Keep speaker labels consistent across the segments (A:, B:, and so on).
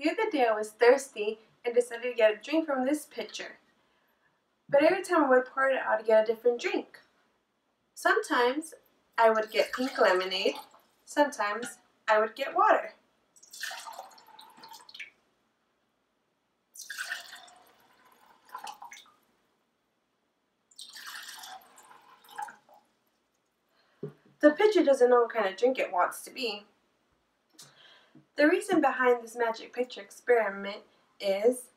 A: The other day I was thirsty and decided to get a drink from this pitcher. But every time I would pour it out, I'd get a different drink. Sometimes I would get pink lemonade, sometimes I would get water. The pitcher doesn't know what kind of drink it wants to be. The reason behind this magic pitcher experiment is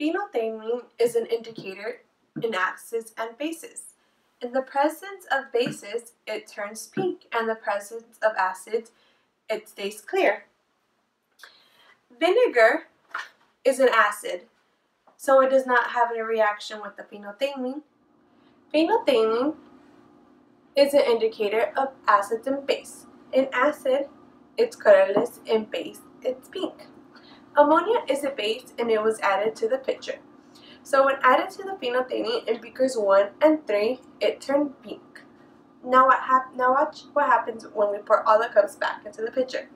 A: phenolphthalein is an indicator in acids and bases. In the presence of bases, it turns pink, and the presence of acids, it stays clear. Vinegar is an acid, so it does not have any reaction with the phenolphthalein. Phenolphthalein is an indicator of acids and base. In acid, it's colorless. In base, it's pink. Ammonia is a base and it was added to the pitcher. So when added to the phenolphthalein in beakers 1 and 3, it turned pink. Now, what hap now watch what happens when we pour all the cups back into the pitcher.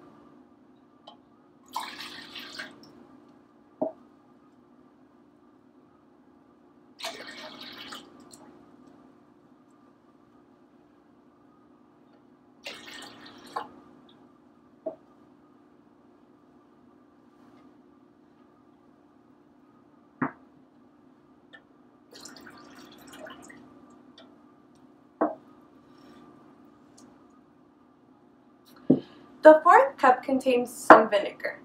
A: The fourth cup contains some vinegar,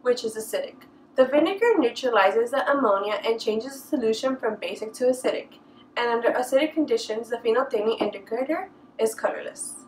A: which is acidic. The vinegar neutralizes the ammonia and changes the solution from basic to acidic, and under acidic conditions the phenolphthalein indicator is colorless.